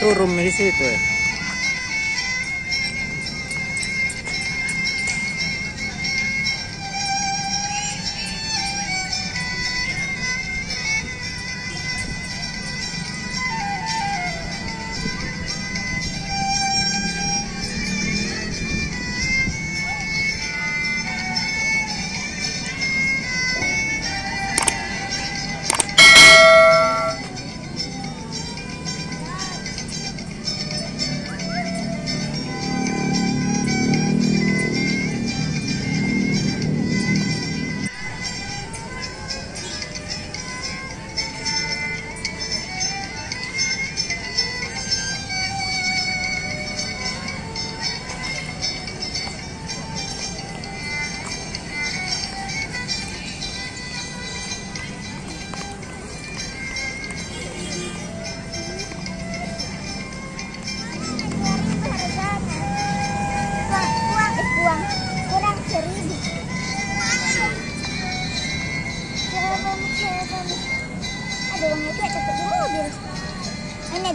turun di situ ya.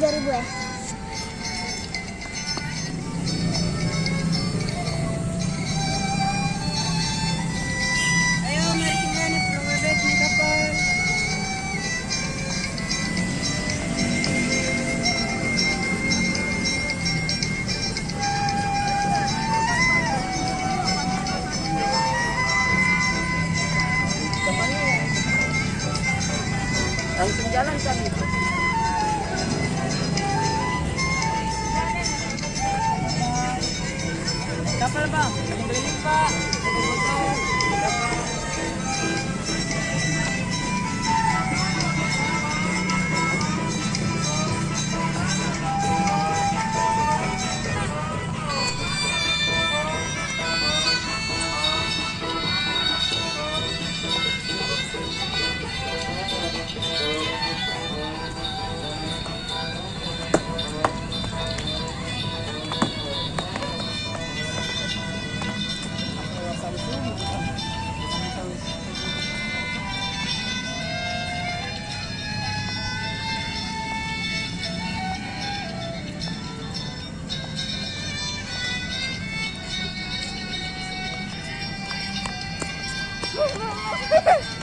Nih kapal. Langsung jalan kami. Kapal bang, keliling pak. ハハハハ!